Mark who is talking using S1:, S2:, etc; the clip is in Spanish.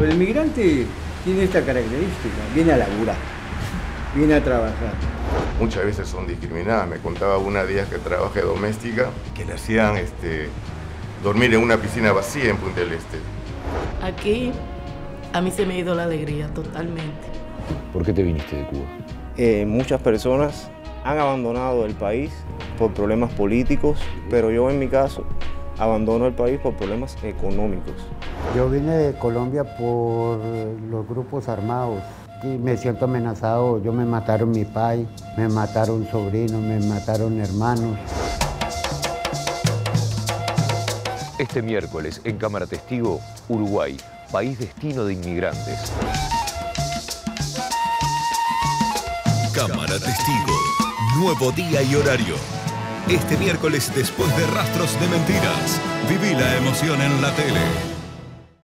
S1: el migrante tiene esta característica, viene a laburar, viene a trabajar.
S2: Muchas veces son discriminadas. Me contaba una de ellas que trabaja doméstica que le hacían este, dormir en una piscina vacía en Punta del Este.
S3: Aquí a mí se me ha ido la alegría totalmente.
S4: ¿Por qué te viniste de Cuba?
S5: Eh, muchas personas han abandonado el país por problemas políticos, pero yo en mi caso abandono el país por problemas económicos.
S6: Yo vine de Colombia por los grupos armados y me siento amenazado. Yo me mataron mi pai, me mataron sobrinos, me mataron hermanos.
S4: Este miércoles en Cámara Testigo, Uruguay, país destino de inmigrantes.
S7: Cámara Testigo, nuevo día y horario. Este miércoles después de Rastros de Mentiras, viví la emoción en la tele.